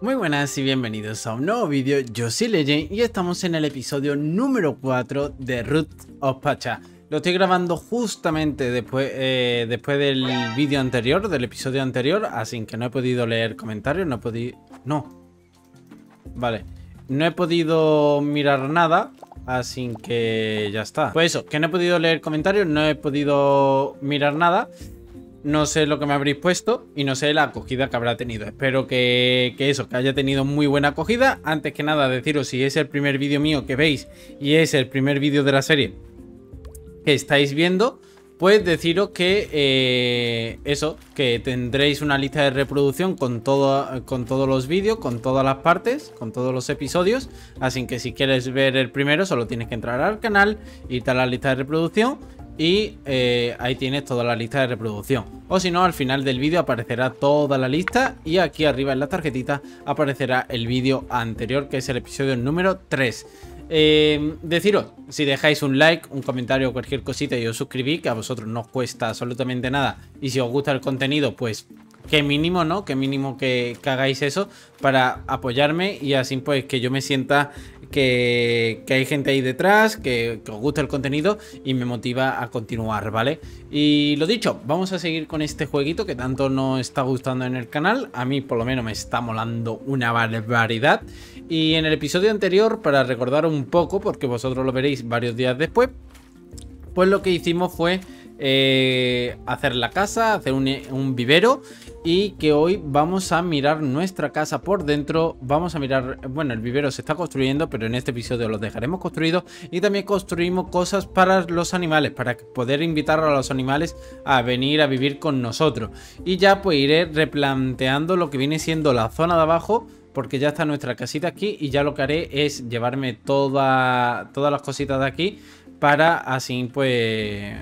Muy buenas y bienvenidos a un nuevo vídeo, yo soy Legend y estamos en el episodio número 4 de Root of Pacha. Lo estoy grabando justamente después, eh, después del vídeo anterior, del episodio anterior, así que no he podido leer comentarios, no he podido... No. Vale. No he podido mirar nada, así que ya está. Pues eso, que no he podido leer comentarios, no he podido mirar nada no sé lo que me habréis puesto y no sé la acogida que habrá tenido. Espero que, eso, que haya tenido muy buena acogida. Antes que nada, deciros si es el primer vídeo mío que veis y es el primer vídeo de la serie que estáis viendo, pues deciros que eh, eso, que tendréis una lista de reproducción con, todo, con todos los vídeos, con todas las partes, con todos los episodios. Así que si quieres ver el primero, solo tienes que entrar al canal, irte a la lista de reproducción y eh, ahí tienes toda la lista de reproducción. O si no, al final del vídeo aparecerá toda la lista y aquí arriba en la tarjetita aparecerá el vídeo anterior, que es el episodio número 3. Eh, deciros, si dejáis un like, un comentario o cualquier cosita y os suscribís, que a vosotros no os cuesta absolutamente nada. Y si os gusta el contenido, pues qué mínimo, ¿no? Qué mínimo que, hagáis eso para apoyarme y así pues que yo me sienta que, hay gente ahí detrás, que, os gusta el contenido y me motiva a continuar, ¿vale? Y lo dicho, vamos a seguir con este jueguito que tanto nos está gustando en el canal. A mí por lo menos me está molando una barbaridad. Y en el episodio anterior, para recordar un poco, porque vosotros lo veréis varios días después, pues lo que hicimos fue eh, hacer la casa, hacer un, vivero y que hoy vamos a mirar nuestra casa por dentro. Vamos a mirar, bueno, el vivero se está construyendo, pero en este episodio lo dejaremos construido y también construimos cosas para los animales, para poder invitar a los animales a venir a vivir con nosotros. Y ya pues iré replanteando lo que viene siendo la zona de abajo porque ya está nuestra casita aquí y ya lo que haré es llevarme toda, todas las cositas de aquí para así pues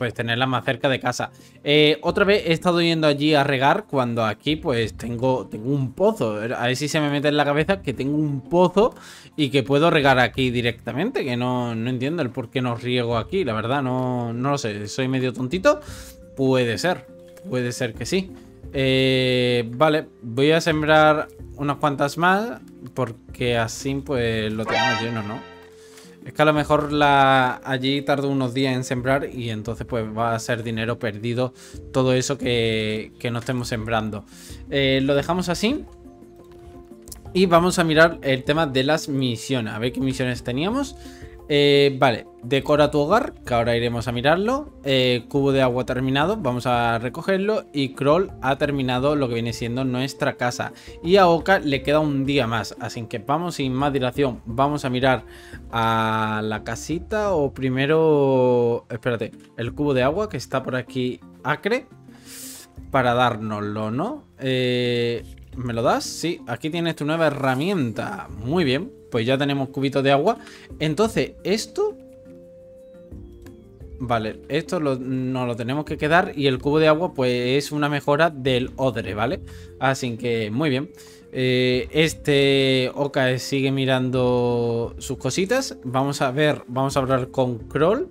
pues tenerla más cerca de casa. Eh, otra vez he estado yendo allí a regar cuando aquí pues tengo, tengo un pozo. A ver si se me mete en la cabeza que tengo un pozo y que puedo regar aquí directamente. Que no, no entiendo el por qué no riego aquí, la verdad, no, no lo sé. Soy medio tontito. Puede ser, puede ser que sí. Eh, vale, voy a sembrar unas cuantas más porque así pues lo tenemos lleno, ¿no? Es que a lo mejor la, allí tardo unos días en sembrar y entonces pues va a ser dinero perdido todo eso que, que no estemos sembrando. Eh, lo dejamos así. Y vamos a mirar el tema de las misiones. A ver qué misiones teníamos. Eh, vale, decora tu hogar, que ahora iremos a mirarlo. Eh, cubo de agua terminado, vamos a recogerlo. Y Kroll ha terminado lo que viene siendo nuestra casa. Y a Oka le queda un día más, así que vamos sin más dilación. Vamos a mirar a la casita o primero... Espérate, el cubo de agua que está por aquí acre. Para dárnoslo, ¿no? Eh, ¿Me lo das? Sí, aquí tienes tu nueva herramienta. Muy bien pues ya tenemos cubitos de agua. Entonces, esto... Vale, esto no nos lo tenemos que quedar y el cubo de agua pues es una mejora del odre, ¿vale? Así que muy bien. Eh, este Oka sigue mirando sus cositas. Vamos a ver, vamos a hablar con Kroll.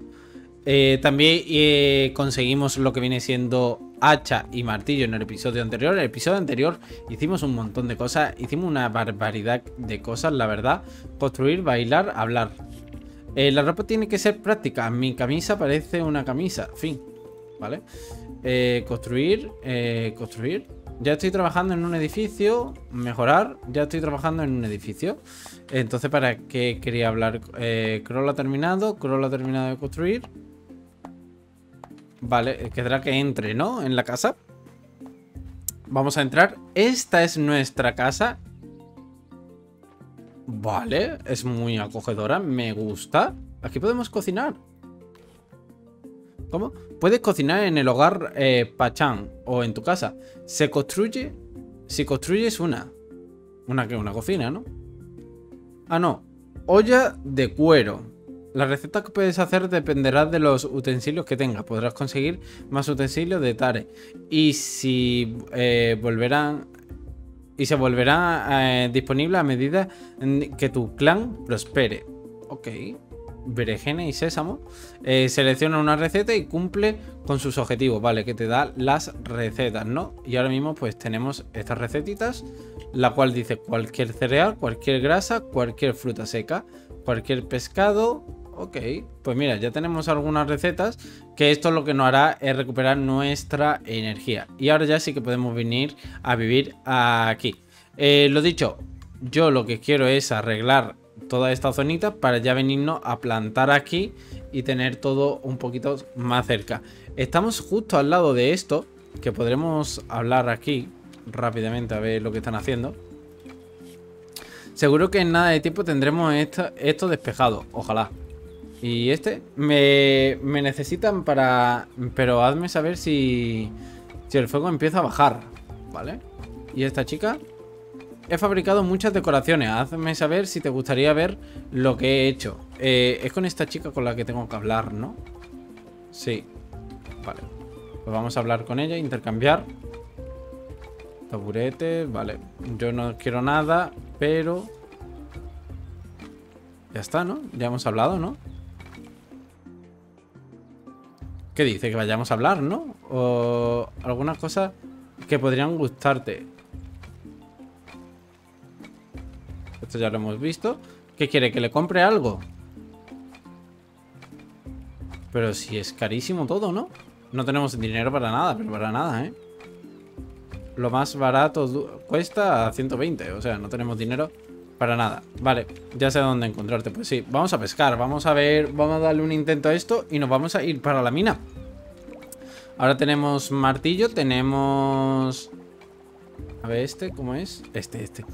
Eh, también eh, conseguimos lo que viene siendo hacha y martillo en el episodio anterior. En el episodio anterior hicimos un montón de cosas, hicimos una barbaridad de cosas, la verdad. Construir, bailar, hablar. Eh, la ropa tiene que ser práctica. Mi camisa parece una camisa. Fin. ¿Vale? Construir, construir. Ya estoy trabajando en un edificio. Mejorar. Ya estoy trabajando en un edificio. Entonces, ¿para qué quería hablar? Kroll ha terminado. Kroll ha terminado de construir. Vale, quedará que entre, ¿no? En la casa. Vamos a entrar. Esta es nuestra casa. Vale, es muy acogedora, me gusta. Aquí podemos cocinar. ¿Cómo? Puedes cocinar en el hogar eh, Pachán o en tu casa. Se construye... Si construyes una... ¿Una que Una cocina, ¿no? Ah, no. Olla de cuero. La receta que puedes hacer dependerá de los utensilios que tengas. Podrás conseguir más utensilios de Tare. Y si eh, volverán. Y se volverá eh, disponible a medida que tu clan prospere. Ok. berenjena y sésamo. Eh, selecciona una receta y cumple con sus objetivos, ¿vale? Que te da las recetas, ¿no? Y ahora mismo pues tenemos estas recetitas, la cual dice cualquier cereal, cualquier grasa, cualquier fruta seca, cualquier pescado, Ok, pues mira, ya tenemos algunas recetas que esto lo que nos hará es recuperar nuestra energía. Y ahora ya sí que podemos venir a vivir aquí. Eh, lo dicho, yo lo que quiero es arreglar toda esta zonita para ya venirnos a plantar aquí y tener todo un poquito más cerca. Estamos justo al lado de esto, que podremos hablar aquí rápidamente a ver lo que están haciendo. Seguro que en nada de tiempo tendremos esto despejado, ojalá. Y este me, me necesitan para... Pero hazme saber si, si el fuego empieza a bajar, ¿vale? Y esta chica... He fabricado muchas decoraciones. Hazme saber si te gustaría ver lo que he hecho. Eh, es con esta chica con la que tengo que hablar, ¿no? Sí. Vale. Pues vamos a hablar con ella, intercambiar. Taburetes, vale. Yo no quiero nada, pero... Ya está, ¿no? Ya hemos hablado, ¿no? ¿Qué dice? Que vayamos a hablar, ¿no? O algunas cosas que podrían gustarte. Esto ya lo hemos visto. ¿Qué quiere? ¿Que le compre algo? Pero si es carísimo todo, ¿no? No tenemos dinero para nada, pero para nada, ¿eh? Lo más barato cuesta 120, o sea, no tenemos dinero para nada. Vale, ya sé dónde encontrarte. Pues sí, vamos a pescar. Vamos a ver, vamos a darle un intento a esto y nos vamos a ir para la mina. Ahora tenemos martillo, tenemos... A ver, este, ¿cómo es? Este, este.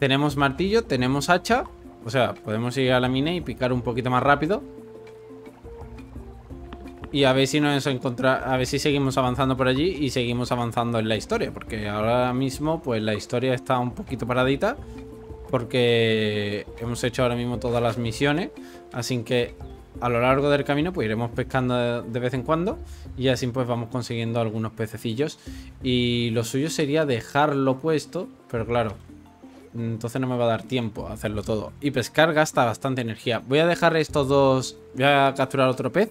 Tenemos martillo, tenemos hacha. O sea, podemos ir a la mina y picar un poquito más rápido. Y a ver si nos encontramos, a ver si seguimos avanzando por allí y seguimos avanzando en la historia. Porque ahora mismo, pues la historia está un poquito paradita porque hemos hecho ahora mismo todas las misiones, así que a lo largo del camino pues iremos pescando de vez en cuando y así pues vamos consiguiendo algunos pececillos y lo suyo sería dejarlo puesto, pero claro, entonces no me va a dar tiempo a hacerlo todo. Y pescar gasta bastante energía. Voy a dejar estos dos, voy a capturar otro pez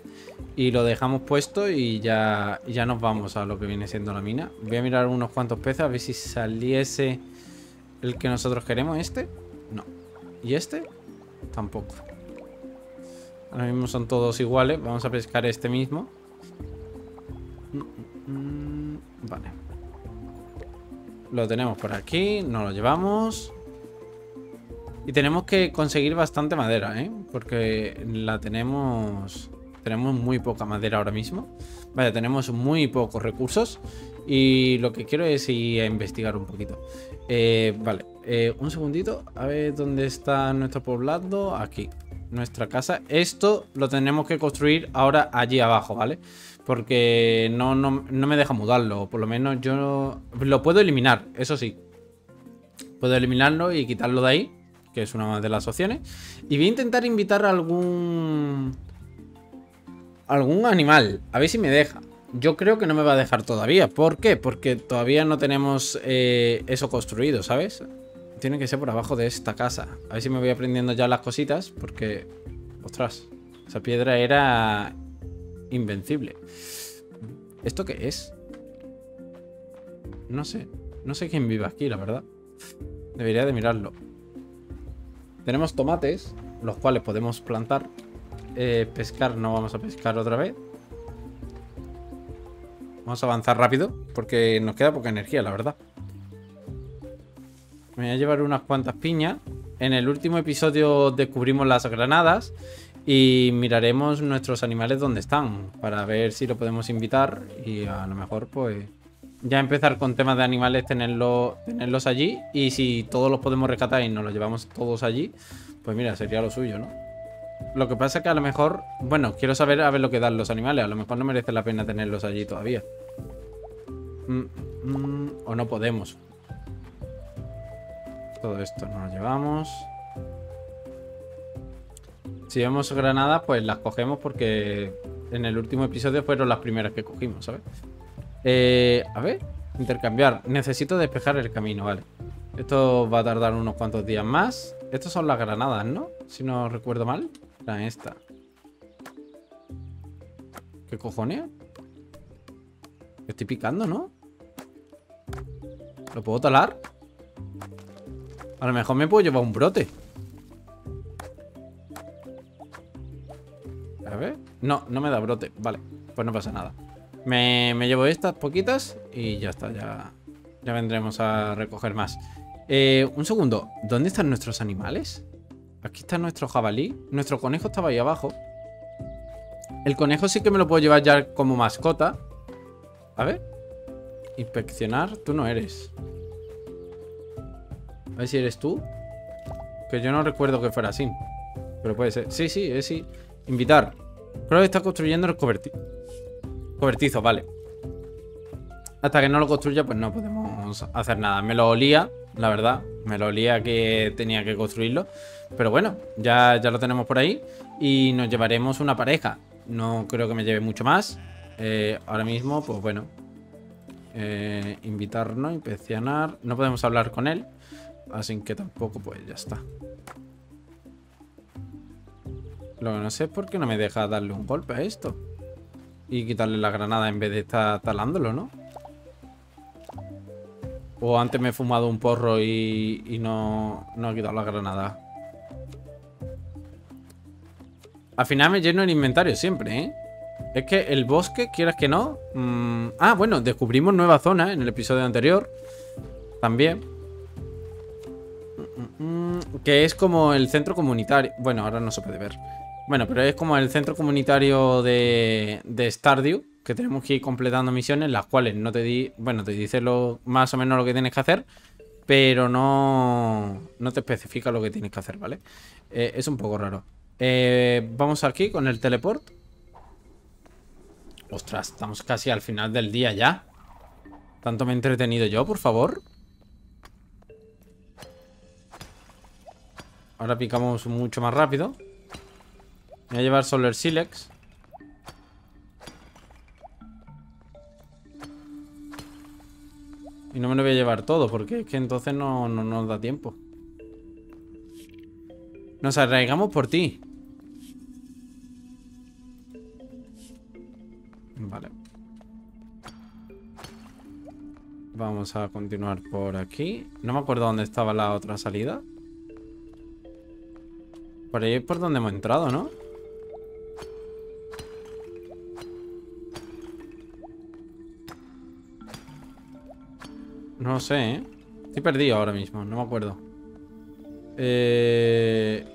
y lo dejamos puesto y ya, ya nos vamos a lo que viene siendo la mina. Voy a mirar unos cuantos peces a ver si saliese ¿El que nosotros queremos? ¿Este? No. ¿Y este? Tampoco. Ahora mismo son todos iguales. Vamos a pescar este mismo. Vale. Lo tenemos por aquí. Nos lo llevamos. Y tenemos que conseguir bastante madera, ¿eh? Porque la tenemos... Tenemos muy poca madera ahora mismo. Vale, tenemos muy pocos recursos. Y lo que quiero es ir a investigar un poquito. Eh, vale, eh, un segundito. A ver dónde está nuestro poblado. Aquí, nuestra casa. Esto lo tenemos que construir ahora allí abajo, ¿vale? Porque no, no, me deja mudarlo. Por lo menos yo lo puedo eliminar, eso sí. Puedo eliminarlo y quitarlo de ahí, que es una de las opciones. Y voy a intentar invitar a algún... Algún animal. A ver si me deja. Yo creo que no me va a dejar todavía. ¿Por qué? Porque todavía no tenemos eh, eso construido, ¿sabes? Tiene que ser por abajo de esta casa. A ver si me voy aprendiendo ya las cositas, porque... Ostras, esa piedra era invencible. ¿Esto qué es? No sé. No sé quién vive aquí, la verdad. Debería de mirarlo. Tenemos tomates, los cuales podemos plantar. Eh, pescar, no vamos a pescar otra vez. Vamos a avanzar rápido porque nos queda poca energía, la verdad. Me voy a llevar unas cuantas piñas. En el último episodio descubrimos las granadas y miraremos nuestros animales donde están para ver si lo podemos invitar y a lo mejor pues ya empezar con temas de animales, tenerlos, tenerlos allí y si todos los podemos rescatar y nos los llevamos todos allí, pues mira, sería lo suyo, ¿no? Lo que pasa es que a lo mejor... Bueno, quiero saber a ver lo que dan los animales. A lo mejor no merece la pena tenerlos allí todavía. Mm, mm, o no podemos. Todo esto nos lo llevamos. Si vemos granadas, pues las cogemos porque en el último episodio fueron las primeras que cogimos, ¿sabes? Eh, a ver, intercambiar. Necesito despejar el camino, vale. Esto va a tardar unos cuantos días más. Estos son las granadas, ¿no? Si no recuerdo mal esta. ¿Qué cojones? Estoy picando, ¿no? ¿Lo puedo talar? A lo mejor me puedo llevar un brote. A ver. No, no me da brote. Vale, pues no pasa nada. Me, llevo estas poquitas y ya está, ya, ya vendremos a recoger más. Eh, un segundo, ¿dónde están nuestros animales? Aquí está nuestro jabalí. Nuestro conejo estaba ahí abajo. El conejo sí que me lo puedo llevar ya como mascota. A ver. Inspeccionar. Tú no eres. A ver si eres tú. Que yo no recuerdo que fuera así. Pero puede ser. Sí, sí, es sí. Invitar. Creo que está construyendo el cobertizo. Cobertizo, vale. Hasta que no lo construya, pues no podemos hacer nada. Me lo olía, la verdad. Me lo olía que tenía que construirlo. Pero bueno, ya, ya lo tenemos por ahí. Y nos llevaremos una pareja. No creo que me lleve mucho más. Eh, ahora mismo, pues bueno. Eh, invitarnos, inspeccionar. No podemos hablar con él. Así que tampoco, pues ya está. Lo que no sé es por qué no me deja darle un golpe a esto. Y quitarle la granada en vez de estar talándolo, ¿no? O antes me he fumado un porro y, no, no he quitado la granada. Al final me lleno el inventario siempre, ¿eh? Es que el bosque, quieras que no... Mm, ah, bueno, descubrimos nueva zona en el episodio anterior. También. Que es como el centro comunitario. Bueno, ahora no se puede ver. Bueno, pero es como el centro comunitario de, de Stardew. Que tenemos que ir completando misiones, las cuales no te di... Bueno, te dice lo, más o menos lo que tienes que hacer. Pero no, no te especifica lo que tienes que hacer, ¿vale? Eh, es un poco raro. Eh, vamos aquí con el teleport. Ostras, estamos casi al final del día ya. Tanto me he entretenido yo, por favor. Ahora picamos mucho más rápido. Voy a llevar solo el Silex. Y no me lo voy a llevar todo, porque es que entonces no, no nos da tiempo. Nos arraigamos por ti. Vale. Vamos a continuar por aquí. No me acuerdo dónde estaba la otra salida. Por ahí es por donde hemos entrado, ¿no? No sé, ¿eh? Estoy perdido ahora mismo, no me acuerdo. Eh...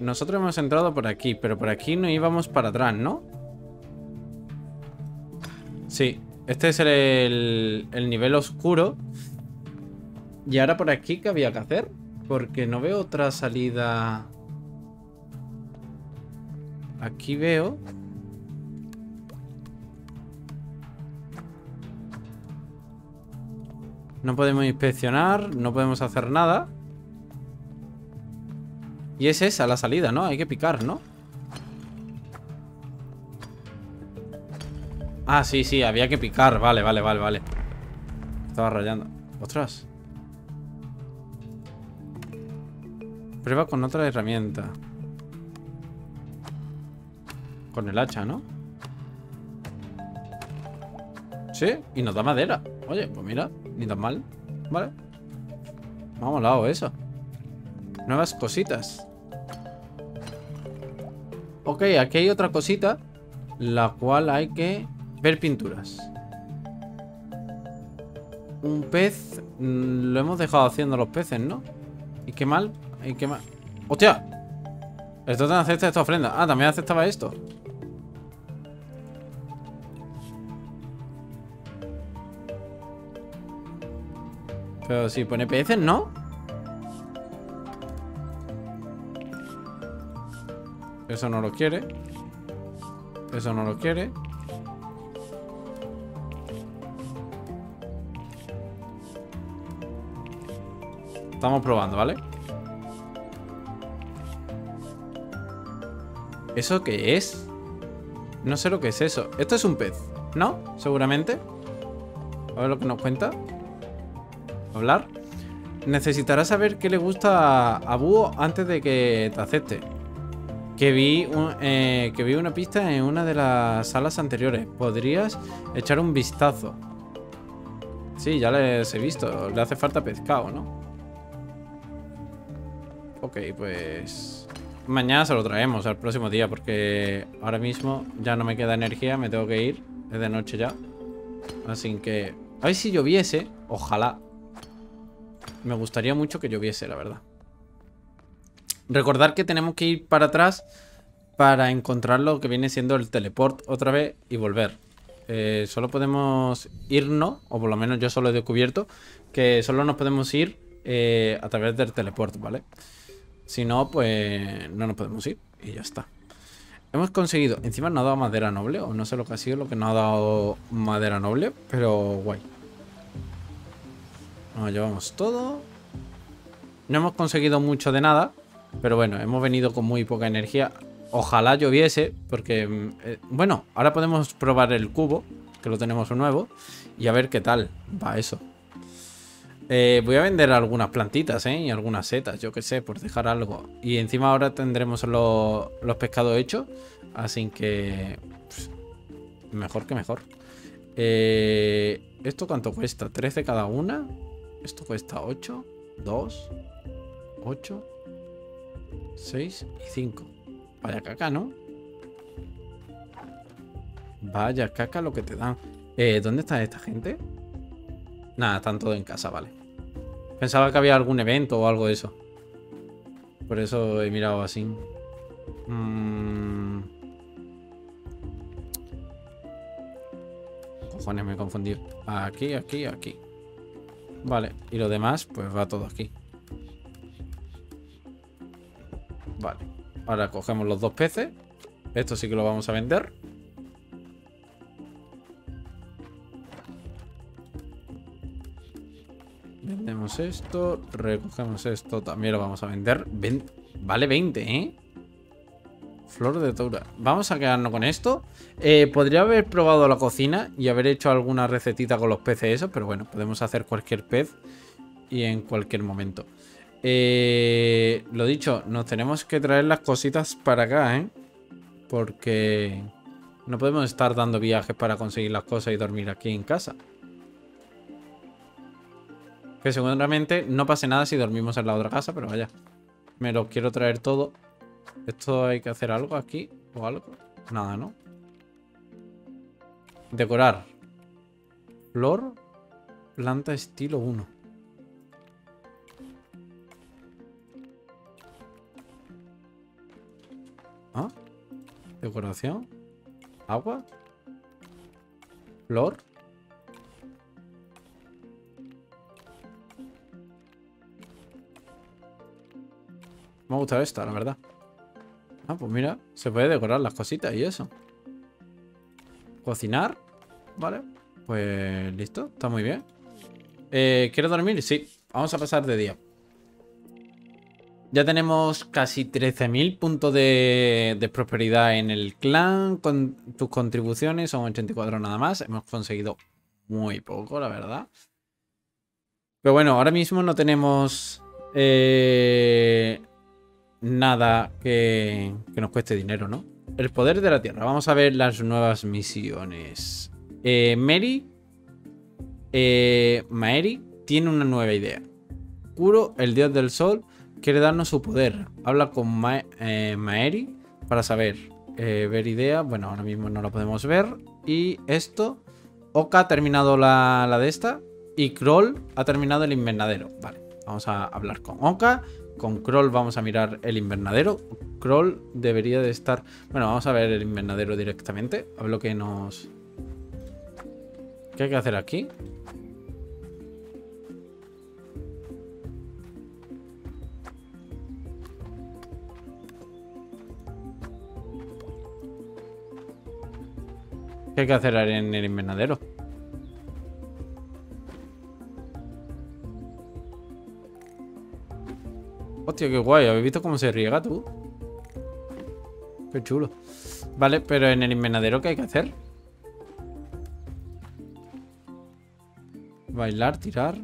Nosotros hemos entrado por aquí, pero por aquí no íbamos para atrás, ¿no? Sí, este es el, nivel oscuro. Y ahora por aquí, ¿qué había que hacer? Porque no veo otra salida... Aquí veo... No podemos inspeccionar, no podemos hacer nada. Y es esa la salida, ¿no? Hay que picar, ¿no? Ah, sí, sí, había que picar. Vale, vale, vale, vale. Estaba rayando. ¡Ostras! Prueba con otra herramienta. Con el hacha, ¿no? Sí, y nos da madera. Oye, pues mira, ni tan mal. Vale. Me ha molado eso. Nuevas cositas. Ok, aquí hay otra cosita. La cual hay que Ver pinturas. Un pez. Mm, lo hemos dejado haciendo los peces, ¿no? Y qué mal. Y qué mal. ¡Hostia! Esto te acepta esta ofrenda. Ah, también aceptaba esto. Pero si pone peces, ¿no? Eso no lo quiere. Eso no lo quiere. Estamos probando, ¿vale? ¿Eso qué es? No sé lo que es eso. Esto es un pez, ¿no? Seguramente. A ver lo que nos cuenta. Hablar. Necesitarás saber qué le gusta a Búho antes de que te acepte. que vi, eh, que vi una pista en una de las salas anteriores. Podrías echar un vistazo. Sí, ya les he visto. Le hace falta pescado, ¿no? Ok, pues... Mañana se lo traemos al próximo día porque ahora mismo ya no me queda energía, me tengo que ir. Es de noche ya. Así que... A ver si lloviese. Ojalá. Me gustaría mucho que lloviese, la verdad. Recordar que tenemos que ir para atrás para encontrar lo que viene siendo el teleport otra vez y volver. Eh, solo podemos irnos, o por lo menos yo solo he descubierto, que solo nos podemos ir eh, a través del teleport, ¿vale? Si no, pues no nos podemos ir y ya está. Hemos conseguido, encima nos ha dado madera noble, o no sé lo que ha sido lo que nos ha dado madera noble, pero guay. Nos llevamos todo. No hemos conseguido mucho de nada, pero bueno, hemos venido con muy poca energía. Ojalá lloviese, porque... Mm, eh, bueno, ahora podemos probar el cubo, que lo tenemos nuevo, y a ver qué tal va eso. Eh, voy a vender algunas plantitas, ¿eh? Y algunas setas, yo qué sé, por dejar algo. Y encima ahora tendremos los, pescados hechos, así que... mejor que mejor. Eh, ¿Esto cuánto cuesta? ¿13 cada una? Esto cuesta 8, 2, 8, 6 y 5. Vaya caca, ¿no? Vaya caca lo que te dan. Eh, ¿Dónde está esta gente? Nada, están todos en casa, vale. Pensaba que había algún evento o algo de eso. Por eso he mirado así. Mm. Cojones, me he confundido. Aquí, aquí, aquí. Vale, y lo demás, pues va todo aquí. Vale. Ahora cogemos los dos peces. Esto sí que lo vamos a vender. Vendemos esto. Recogemos esto. También lo vamos a vender. vale 20, ¿eh? Flor de toura. Vamos a quedarnos con esto. Eh, podría haber probado la cocina y haber hecho alguna recetita con los peces esos. Pero bueno, podemos hacer cualquier pez y en cualquier momento. Eh, lo dicho, nos tenemos que traer las cositas para acá, ¿eh? Porque no podemos estar dando viajes para conseguir las cosas y dormir aquí en casa. Que seguramente no pase nada si dormimos en la otra casa, pero vaya. Me lo quiero traer todo. ¿Esto hay que hacer algo aquí? ¿O algo? Nada, ¿no? Decorar. Flor. Planta estilo 1. ¿Ah? Decoración. Agua. Flor. Me ha gustado esta, la verdad. Ah, pues mira, se puede decorar las cositas y eso. Cocinar. Vale. Pues listo, está muy bien. Eh, ¿Quiero dormir? Sí. Vamos a pasar de día. Ya tenemos casi 13.000 puntos de, prosperidad en el clan. Con tus contribuciones son 84 nada más. Hemos conseguido muy poco, la verdad. Pero bueno, ahora mismo no tenemos eh, nada que, nos cueste dinero, ¿no? El poder de la tierra. Vamos a ver las nuevas misiones. Eh, Mary, eh, Maeri, tiene una nueva idea. Kuro, el dios del sol, quiere darnos su poder. Habla con eh, Maeri para saber. Ver idea. Bueno, ahora mismo no la podemos ver. Y esto. Oka ha terminado la, la de esta. Y Kroll ha terminado el invernadero. Vale, vamos a hablar con Oka. Con Kroll vamos a mirar el invernadero. Kroll debería de estar... Bueno, vamos a ver el invernadero directamente. A ver lo que nos... ¿Qué hay que hacer aquí? ¿Qué hay que hacer en el invernadero? Qué guay. ¿Habéis visto cómo se riega tú? Qué chulo. Vale, pero en el invernadero, ¿qué hay que hacer? Bailar, tirar.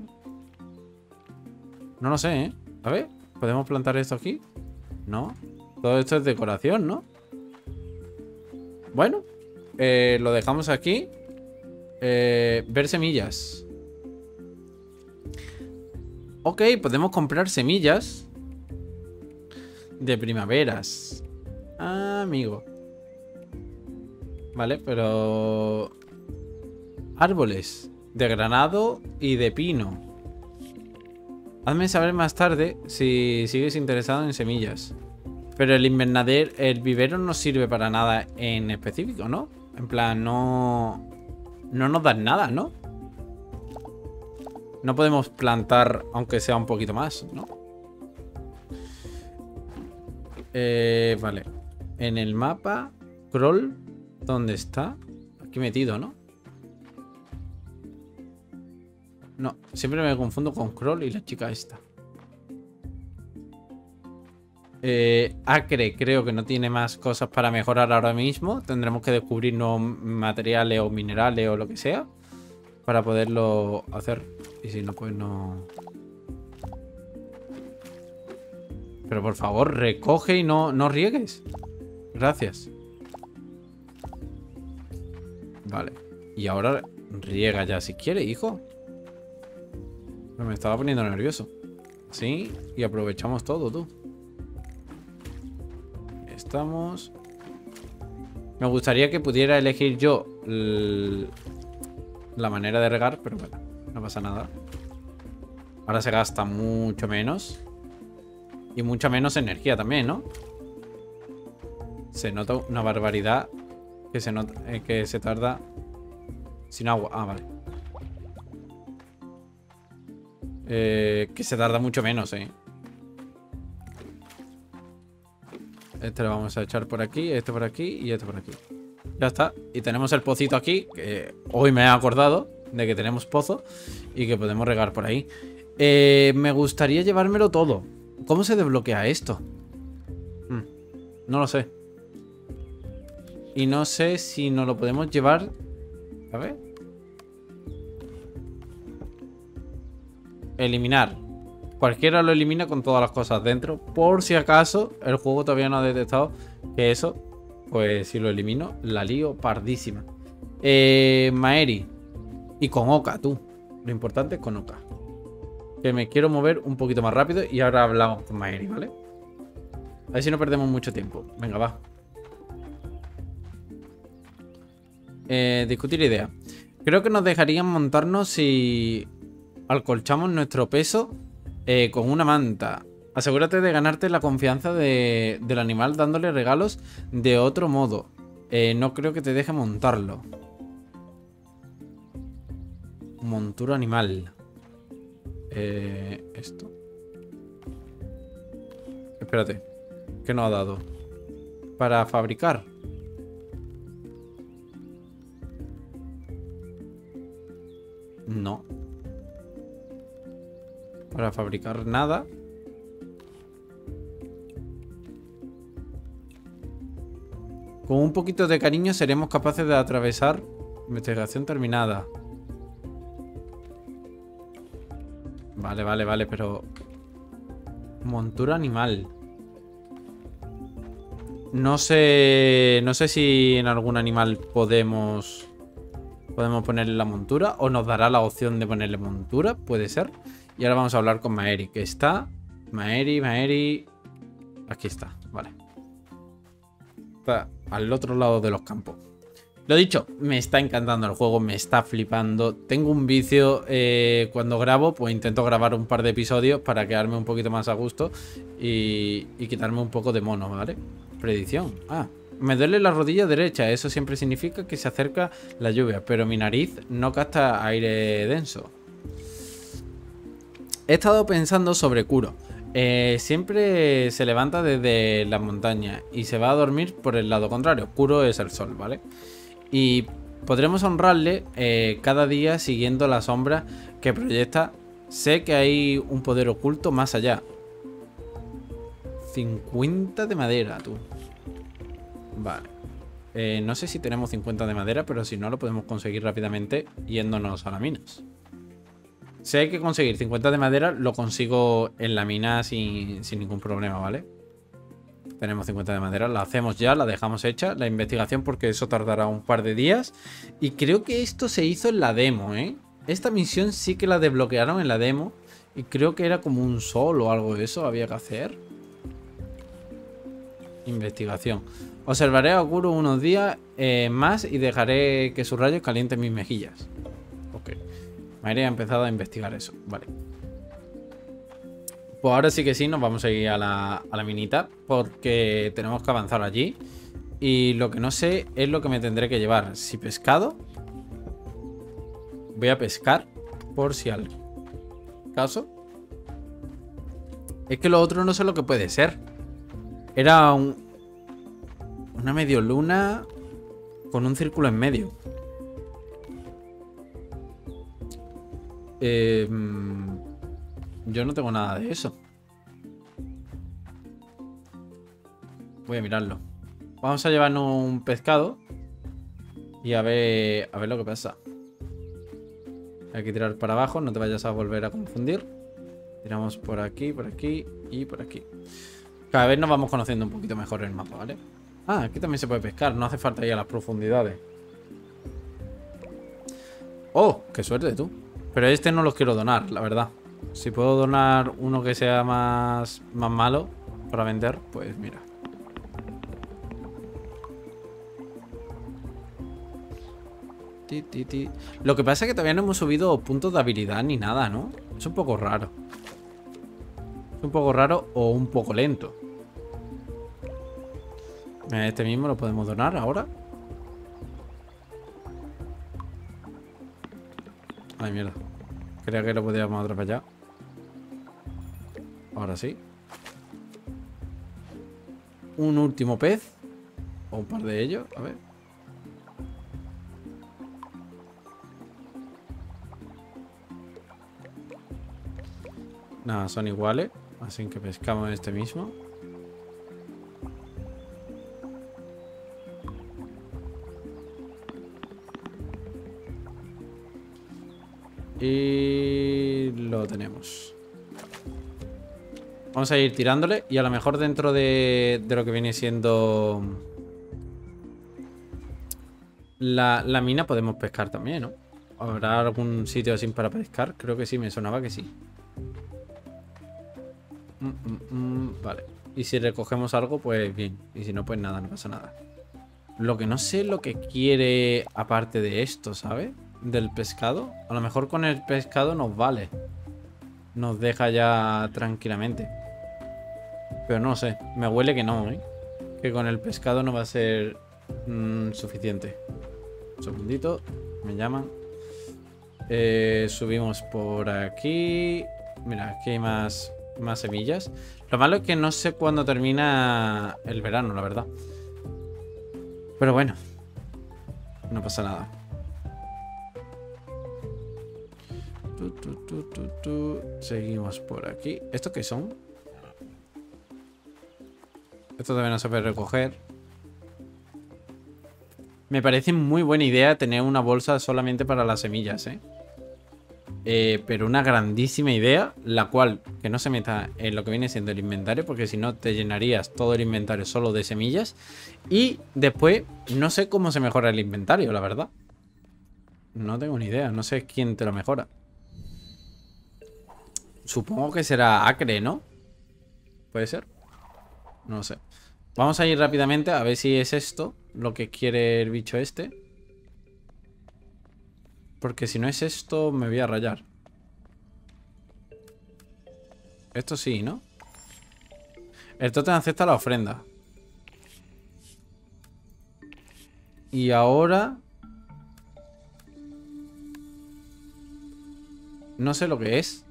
No lo sé, ¿eh? A ver, ¿podemos plantar esto aquí? No. Todo esto es decoración, ¿no? Bueno, eh, lo dejamos aquí. Eh, ver semillas. Ok, podemos comprar semillas de primaveras. Ah, amigo. Vale, pero... Árboles de granado y de pino. Hazme saber más tarde si sigues interesado en semillas. Pero el invernadero, el vivero no sirve para nada en específico, ¿no? En plan, no... No nos dan nada, ¿no? No podemos plantar, aunque sea un poquito más, ¿no? Eh, vale. En el mapa, Crawl, ¿dónde está? Aquí metido, ¿no? No, siempre me confundo con Crawl y la chica esta. Eh, Acre creo que no tiene más cosas para mejorar ahora mismo. Tendremos que descubrir nuevos materiales o minerales o lo que sea. Para poderlo hacer. Y si no, pues no... Pero por favor, recoge y no, no riegues. Gracias. Vale. Y ahora riega ya si quiere, hijo. Me estaba poniendo nervioso. Sí, y aprovechamos todo, tú. Estamos... Me gustaría que pudiera elegir yo la manera de regar, pero bueno, no pasa nada. Ahora se gasta mucho menos. Y mucha menos energía también, ¿no? Se nota una barbaridad que se, nota, eh, que se tarda sin agua. Ah, vale. Eh, que se tarda mucho menos, eh. Este lo vamos a echar por aquí, este por aquí y este por aquí. Ya está. Y tenemos el pocito aquí, que hoy me he acordado de que tenemos pozo y que podemos regar por ahí. Eh, me gustaría llevármelo todo. ¿Cómo se desbloquea esto? Hmm, no lo sé. Y no sé si nos lo podemos llevar... A ver. Eliminar. Cualquiera lo elimina con todas las cosas dentro. Por si acaso el juego todavía no ha detectado que eso, pues si lo elimino, la lío pardísima. Eh, Maeri. Y con Oka, tú. Lo importante es con Oka. Que me quiero mover un poquito más rápido y ahora hablamos con Maeri, ¿vale? A ver si no perdemos mucho tiempo. Venga, va. Eh, discutir idea. Creo que nos dejarían montarnos si Alcolchamos nuestro peso eh, con una manta. Asegúrate de ganarte la confianza del animal dándole regalos de otro modo. Eh, no creo que te deje montarlo. Montura animal. Eh, esto. Espérate. ¿Qué nos ha dado? Para fabricar. No para fabricar nada. Con un poquito de cariño seremos capaces de atravesar investigación terminada. Vale, vale, vale, pero... Montura animal. No sé... No sé si en algún animal podemos... Podemos ponerle la montura o nos dará la opción de ponerle montura, puede ser. Y ahora vamos a hablar con Maeri, que está... Maeri, Maeri... Aquí está, vale. Está al otro lado de los campos. Lo dicho, me está encantando el juego, me está flipando. Tengo un vicio eh, cuando grabo, pues intento grabar un par de episodios para quedarme un poquito más a gusto y, quitarme un poco de mono, ¿vale? Predicción. Ah, me duele la rodilla derecha, eso siempre significa que se acerca la lluvia, pero mi nariz no capta aire denso. He estado pensando sobre Kuro. Eh, siempre se levanta desde la montaña y se va a dormir por el lado contrario. Kuro es el sol, ¿vale? Y podremos honrarle eh, cada día siguiendo la sombra que proyecta. Sé que hay un poder oculto más allá. 50 de madera, tú. Vale. Eh, no sé si tenemos 50 de madera, pero si no lo podemos conseguir rápidamente yéndonos a las minas. Si hay que conseguir 50 de madera, lo consigo en la mina sin, ningún problema, ¿vale? Tenemos 50 de madera, la hacemos ya, la dejamos hecha, la investigación, porque eso tardará un par de días. Y creo que esto se hizo en la demo, ¿eh? Esta misión sí que la desbloquearon en la demo. Y creo que era como un sol o algo de eso había que hacer. Investigación. Observaré a Guru unos días eh, más y dejaré que sus rayos calienten mis mejillas. Ok. María ha empezado a investigar eso. Vale. Pues ahora sí que sí, nos vamos a ir a la, minita. Porque tenemos que avanzar allí. Y lo que no sé es lo que me tendré que llevar. Si pescado. Voy a pescar. Por si al caso. Es que lo otro no sé lo que puede ser. Era un, una medio luna con un círculo en medio. Eh, yo no tengo nada de eso. Voy a mirarlo. Vamos a llevarnos un pescado. Y a ver, a ver lo que pasa. Hay que tirar para abajo, no te vayas a volver a confundir. Tiramos por aquí, por aquí y por aquí. Cada vez nos vamos conociendo un poquito mejor el mapa, ¿vale? Ah, aquí también se puede pescar, no hace falta ir a las profundidades. Oh, qué suerte tú. Pero este no los quiero donar, la verdad. Si puedo donar uno que sea más, más malo para vender, pues mira. Lo que pasa es que todavía no hemos subido puntos de habilidad ni nada, ¿no? Es un poco raro. Es un poco raro o un poco lento. Este mismo lo podemos donar ahora. Ay, mierda. Creía que lo podíamos atropellar. Ahora sí. Un último pez. O un par de ellos. A ver. Nada, son iguales. Así que pescamos este mismo. Vamos a ir tirándole y a lo mejor dentro de, lo que viene siendo la, la, mina podemos pescar también, ¿no? ¿Habrá algún sitio así para pescar? Creo que sí, me sonaba que sí. Mm, mm, mm, vale. Y si recogemos algo, pues bien. Y si no, pues nada, no pasa nada. Lo que no sé lo que quiere aparte de esto, ¿sabes? del pescado. A lo mejor con el pescado nos vale. Nos deja ya tranquilamente. Pero no sé. Me huele que no, ¿eh? Que con el pescado no va a ser mm, suficiente. Un segundito. Me llaman. Eh, subimos por aquí. Mira, aquí hay más, más semillas. Lo malo es que no sé cuándo termina el verano, la verdad. Pero bueno. No pasa nada. Seguimos por aquí. ¿Esto qué son? Esto también no se puede recoger. Me parece muy buena idea tener una bolsa solamente para las semillas, ¿eh? ¿eh? pero una grandísima idea, la cual que no se meta en lo que viene siendo el inventario, porque si no te llenarías todo el inventario solo de semillas. Y después, no sé cómo se mejora el inventario, la verdad. No tengo ni idea, no sé quién te lo mejora. Supongo que será Acre, ¿no? ¿Puede ser? No sé. Vamos a ir rápidamente a ver si es esto lo que quiere el bicho este. Porque si no es esto, me voy a rayar. Esto sí, ¿no? El totem acepta la ofrenda. Y ahora... No sé lo que es.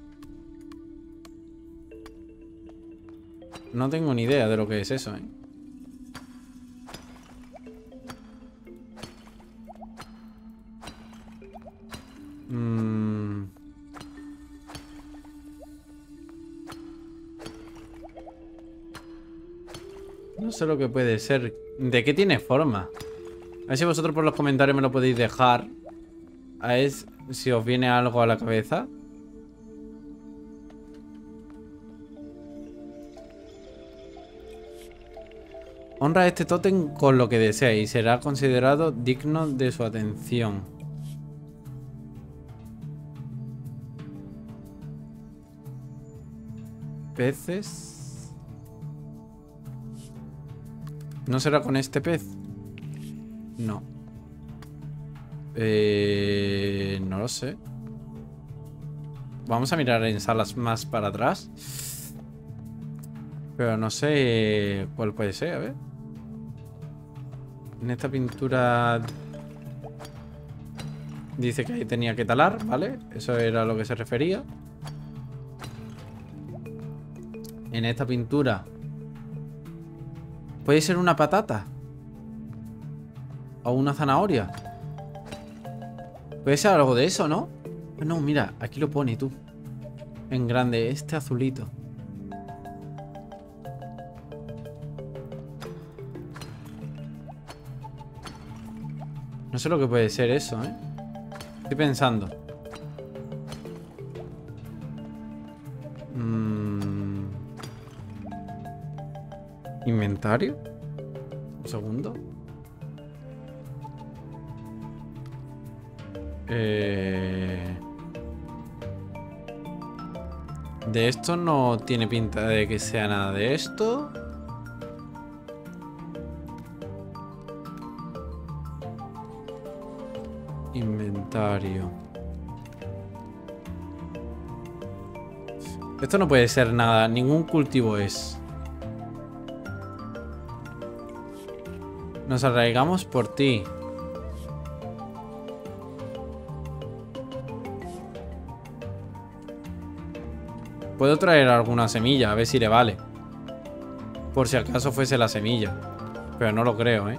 No tengo ni idea de lo que es eso, ¿eh? Mm. No sé lo que puede ser. ¿De qué tiene forma? A ver si vosotros por los comentarios me lo podéis dejar. A ver si os viene algo a la cabeza. Honra este tótem con lo que desea y será considerado digno de su atención. Peces. ¿No será con este pez? No. Eh, no lo sé. Vamos a mirar en salas más para atrás. Pero no sé cuál puede ser, a ver. En esta pintura dice que ahí tenía que talar, ¿vale? Eso era a lo que se refería. En esta pintura puede ser una patata o una zanahoria. Puede ser algo de eso, ¿no? No, mira, aquí lo pone tú. En grande, este azulito. No sé lo que puede ser eso, ¿eh? Estoy pensando. Mm. ¿Inventario? Un segundo. Eh... De esto no tiene pinta de que sea nada de esto. Esto no puede ser nada, ningún cultivo es. Nos arraigamos por ti. Puedo traer alguna semilla, a ver si le vale. Por si acaso fuese la semilla. Pero no lo creo, ¿eh?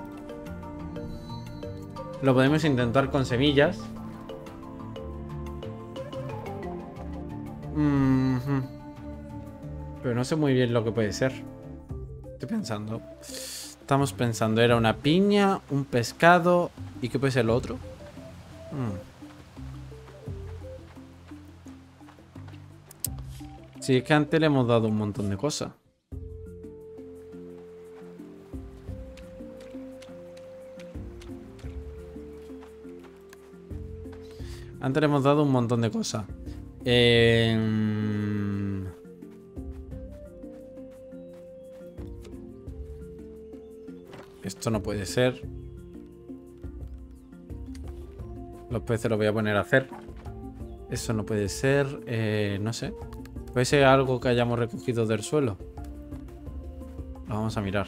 Lo podemos intentar con semillas. No sé muy bien lo que puede ser. Estoy pensando. Estamos pensando, era una piña, un pescado. ¿Y qué puede ser lo otro? Mm. Sí, es que antes le hemos dado un montón de cosas. Antes le hemos dado un montón de cosas. Esto no puede ser. Los peces los voy a poner a hacer. Eso no puede ser. Eh, no sé. Puede ser algo que hayamos recogido del suelo. Lo vamos a mirar.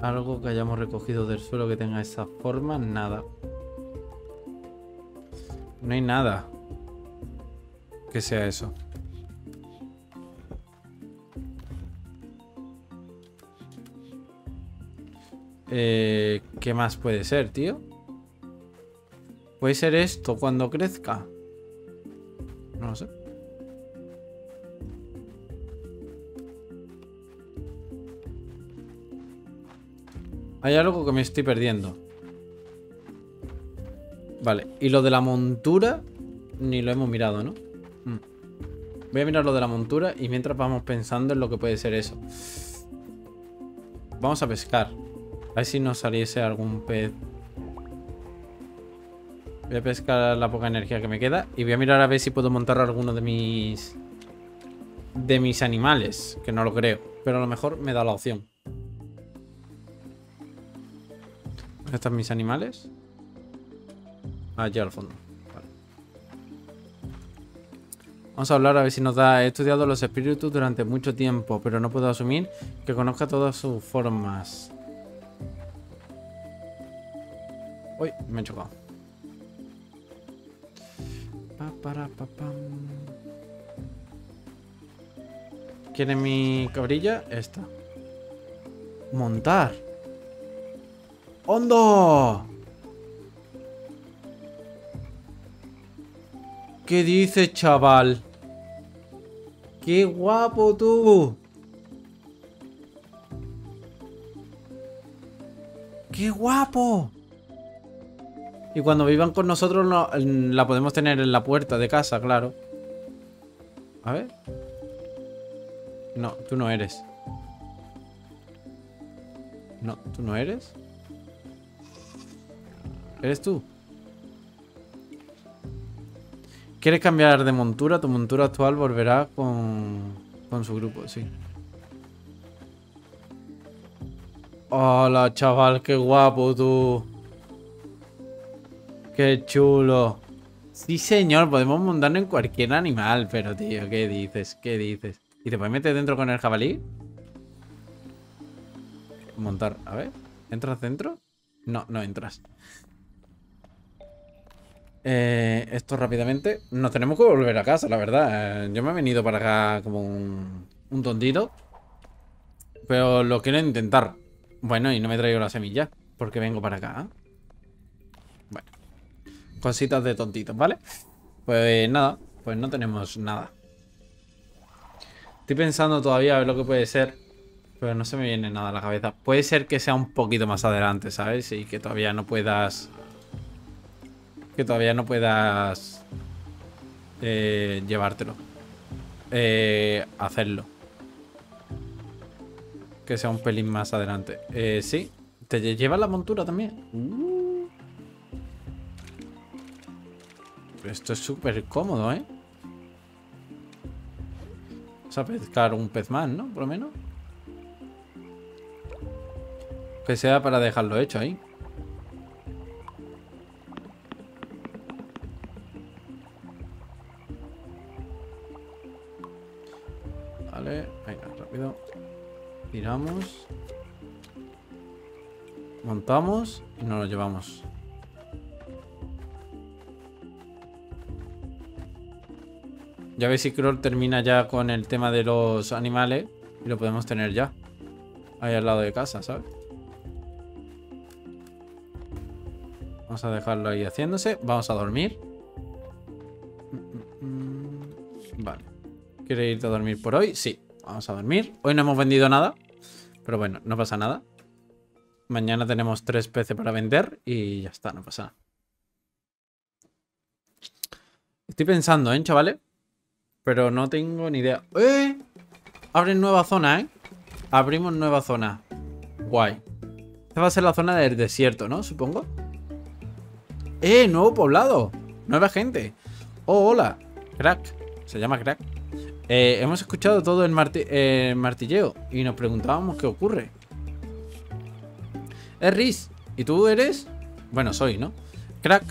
Algo que hayamos recogido del suelo que tenga esa forma, nada. No hay nada que sea eso. Eh, ¿Qué más puede ser, tío? Puede ser esto cuando crezca. No lo sé. Hay algo que me estoy perdiendo. Vale, y lo de la montura ni lo hemos mirado, ¿no? Mm. Voy a mirar lo de la montura y mientras vamos pensando en lo que puede ser eso. Vamos a pescar. A ver si nos saliese algún pez. Voy a pescar la poca energía que me queda y voy a mirar a ver si puedo montar alguno de mis... De mis animales, que no lo creo. Pero a lo mejor me da la opción. ¿Están mis animales? Allá al fondo. Vamos a hablar a ver si nos da... He estudiado los espíritus durante mucho tiempo, pero no puedo asumir que conozca todas sus formas. Uy, me he chocado. ¿Quiere mi cabrilla? Esta. Montar. ¡Hondo! ¿Qué dices, chaval? ¡Qué guapo tú! ¡Qué guapo! Y cuando vivan con nosotros la podemos tener en la puerta de casa, claro. A ver. No, tú no eres. No, ¿tú no eres? ¿Eres tú? ¿Quieres cambiar de montura? Tu montura actual volverá con, con su grupo, sí. Hola, chaval, qué guapo tú. Qué chulo. Sí, señor, podemos montarnos en cualquier animal, pero tío, ¿qué dices? ¿Qué dices? ¿Y te puedes meter dentro con el jabalí? Montar, a ver. ¿Entras dentro? No, no entras. Eh, esto rápidamente. Nos tenemos que volver a casa, la verdad. Eh, yo me he venido para acá como un, un tontito. Pero lo quiero intentar. Bueno, y no me traigo la semilla. Porque vengo para acá. Bueno. Cositas de tontitos, ¿vale? Pues nada. Pues no tenemos nada. Estoy pensando todavía a ver lo que puede ser. Pero no se me viene nada a la cabeza. Puede ser que sea un poquito más adelante, ¿sabes? Y que todavía no puedas que todavía no puedas eh, llevártelo. Eh, hacerlo. Que sea un pelín más adelante. Eh, sí. ¿Te llevas la montura también? Uh. Esto es súper cómodo, ¿eh? Vamos a pescar un pez más, ¿no? Por lo menos. Que sea para dejarlo hecho ahí. venga, rápido. Tiramos. Montamos y nos lo llevamos. Ya veis si Kroll termina ya con el tema de los animales y lo podemos tener ya. Ahí al lado de casa, ¿sabes? Vamos a dejarlo ahí haciéndose. Vamos a dormir. Vale. ¿Quiere irte a dormir por hoy? Sí, vamos a dormir. Hoy no hemos vendido nada, pero bueno, no pasa nada. Mañana tenemos tres peces para vender y ya está, no pasa nada. Estoy pensando, ¿eh, chavales? Pero no tengo ni idea. ¡Eh! Abren nueva zona, ¿eh? Abrimos nueva zona. Guay. Esta va a ser la zona del desierto, ¿no? Supongo. ¡Eh! Nuevo poblado. Nueva gente. Oh, hola. Crack. Se llama Crack. Eh, hemos escuchado todo el, martilleo y nos preguntábamos qué ocurre. Es Riz. ¿Y tú eres? Bueno, soy, ¿no? Crack.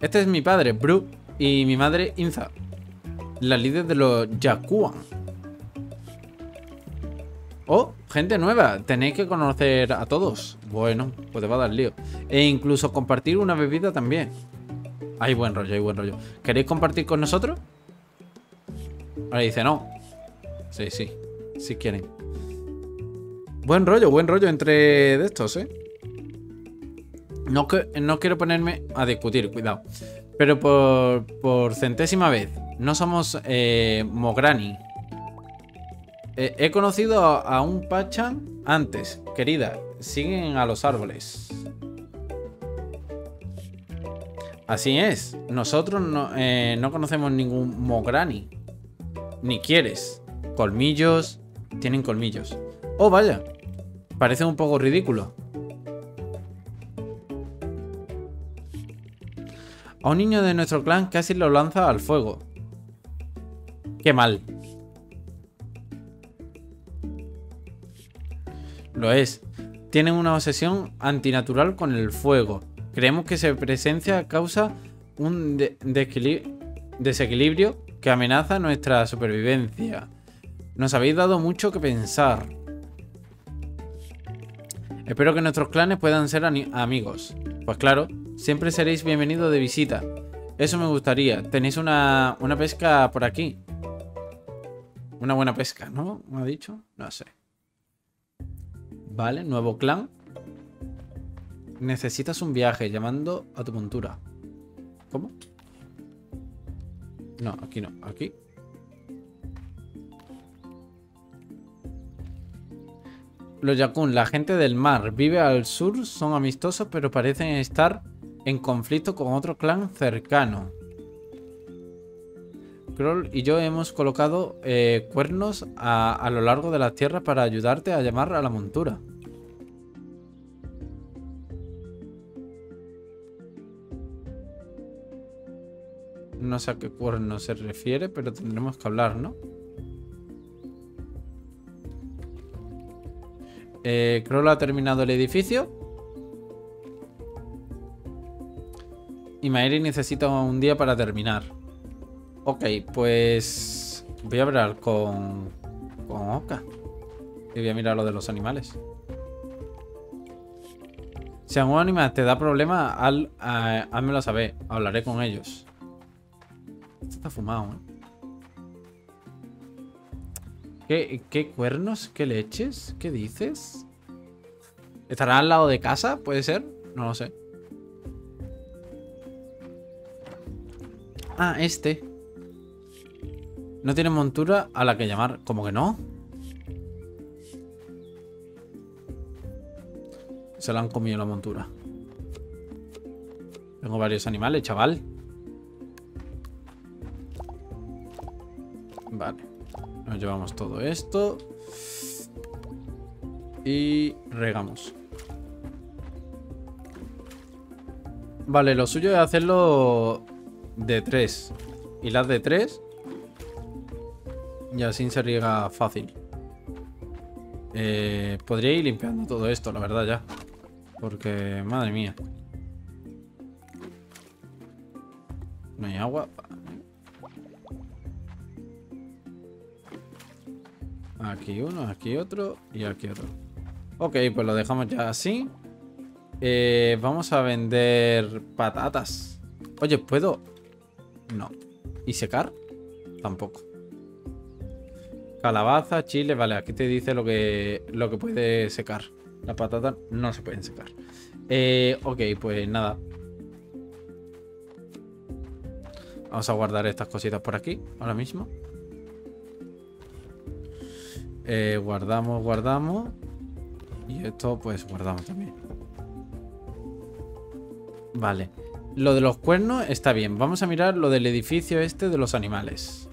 Este es mi padre, Bru, y mi madre, Inza. La líder de los Yakuan. Oh, gente nueva. Tenéis que conocer a todos. Bueno, pues te va a dar lío. E incluso compartir una bebida también. Hay buen rollo, hay buen rollo. ¿Queréis compartir con nosotros? Ahora dice no. Sí, sí. Si quieren. Buen rollo, buen rollo entre de estos, ¿eh? No, no quiero ponerme a discutir, cuidado. Pero por, por centésima vez, no somos eh, Mograni. Eh, he conocido a, un Pachan antes, querida. Siguen a los árboles. Así es. Nosotros no, eh, no conocemos ningún Mograni. Ni quieres. Colmillos. Tienen colmillos. Oh, vaya. Parece un poco ridículo. A un niño de nuestro clan casi lo lanza al fuego. Qué mal. Lo es. Tienen una obsesión antinatural con el fuego. Creemos que su presencia causa un desequilibrio que amenaza nuestra supervivencia. Nos habéis dado mucho que pensar. Espero que nuestros clanes puedan ser amigos. Pues claro, siempre seréis bienvenidos de visita. Eso me gustaría. Tenéis una, una pesca por aquí. Una buena pesca, ¿no? ¿Me ha dicho? No sé. Vale, nuevo clan. Necesitas un viaje llamando a tu montura. ¿Cómo? No, aquí no, aquí. Los Yakun, la gente del mar, vive al sur, son amistosos, pero parecen estar en conflicto con otro clan cercano. Kroll y yo hemos colocado eh, cuernos a, lo largo de las tierras para ayudarte a llamar a la montura. No sé a qué cuerno se refiere, pero tendremos que hablar, ¿no? Eh, Kroll ha terminado el edificio. Y Maeri necesita un día para terminar. Ok, pues... Voy a hablar con... Con Oka. Y voy a mirar lo de los animales. Si algún animal te da problema, al, a, házmelo saber. Hablaré con ellos. Está fumado, ¿eh? ¿Qué, ¿Qué cuernos? ¿Qué leches? ¿Qué dices? ¿Estará al lado de casa? ¿Puede ser? No lo sé. Ah, este. No tiene montura a la que llamar. ¿Cómo que no? Se la han comido la montura. Tengo varios animales, chaval. Vale. Nos llevamos todo esto. Y regamos. Vale, lo suyo es hacerlo de 3. Y las de 3. Y así se riega fácil. Eh, podría ir limpiando todo esto, la verdad, ya. Porque, madre mía. No hay agua. Aquí uno, aquí otro y aquí otro. Ok, pues lo dejamos ya así. Eh, vamos a vender patatas. Oye, ¿puedo? No. ¿Y secar? Tampoco. Calabaza, chile, vale, aquí te dice lo que, lo que puede secar. Las patatas no se pueden secar. Eh, ok, pues nada. Vamos a guardar estas cositas por aquí, ahora mismo. Eh, guardamos, guardamos. Y esto pues guardamos también. Vale. Lo de los cuernos está bien. Vamos a mirar lo del edificio este de los animales.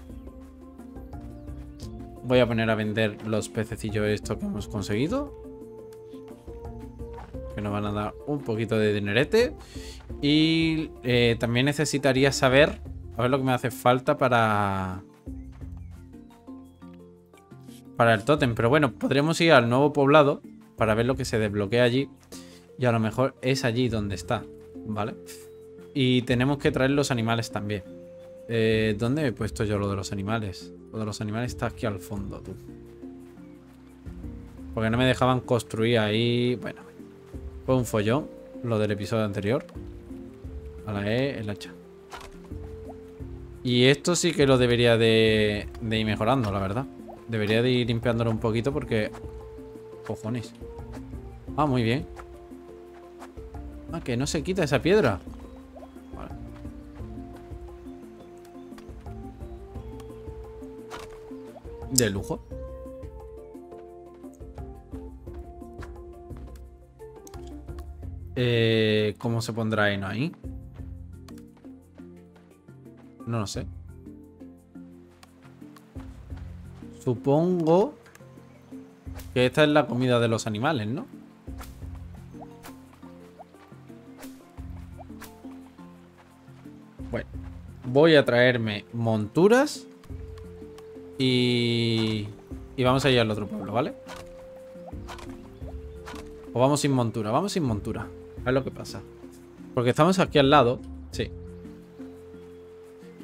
Voy a poner a vender los pececillos estos que hemos conseguido que nos van a dar un poquito de dinerete. Y eh, también necesitaría saber, a ver lo que me hace falta para... Para el tótem. Pero bueno, podríamos ir al nuevo poblado para ver lo que se desbloquea allí. Y a lo mejor es allí donde está, ¿vale? Y tenemos que traer los animales también. Eh, ¿Dónde he puesto yo lo de los animales? Lo de los animales está aquí al fondo, tú. Porque no me dejaban construir ahí... Bueno, fue un follón, lo del episodio anterior. A la E, el hacha. Y esto sí que lo debería de, ir mejorando, la verdad. Debería de ir limpiándolo un poquito porque... Cojones. Ah, muy bien. Ah, que no se quita esa piedra. De lujo. Eh, ¿Cómo se pondrá Eno ahí? No lo sé. Supongo que esta es la comida de los animales, ¿no? Bueno, voy a traerme monturas y, y vamos a ir al otro pueblo, ¿vale? O vamos sin montura, vamos sin montura ver lo que pasa. Porque estamos aquí al lado. Sí.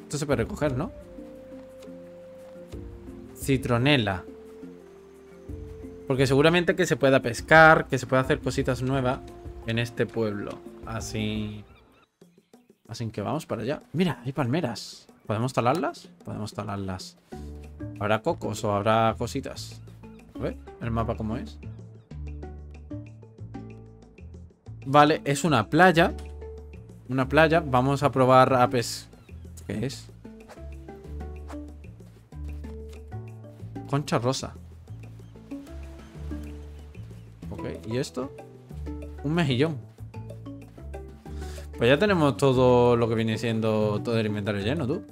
Esto se puede recoger, ¿no? Citronela. Porque seguramente que se pueda pescar, que se pueda hacer cositas nuevas en este pueblo. Así... Así que vamos para allá. Mira, hay palmeras. ¿Podemos talarlas? Podemos talarlas. ¿Habrá cocos o habrá cositas? A ver, el mapa cómo es. Vale, es una playa. Una playa. Vamos a probar a pes... ¿Qué es? Concha rosa. Ok, ¿y esto? Un mejillón. Pues ya tenemos todo lo que viene siendo todo el inventario lleno, tú.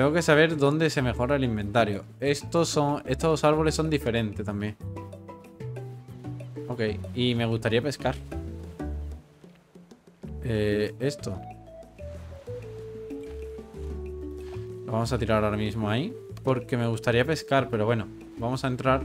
Tengo que saber dónde se mejora el inventario. Estos son. Estos árboles son diferentes también. Ok, y me gustaría pescar. Eh, esto. Lo vamos a tirar ahora mismo ahí. Porque me gustaría pescar, pero bueno. Vamos a entrar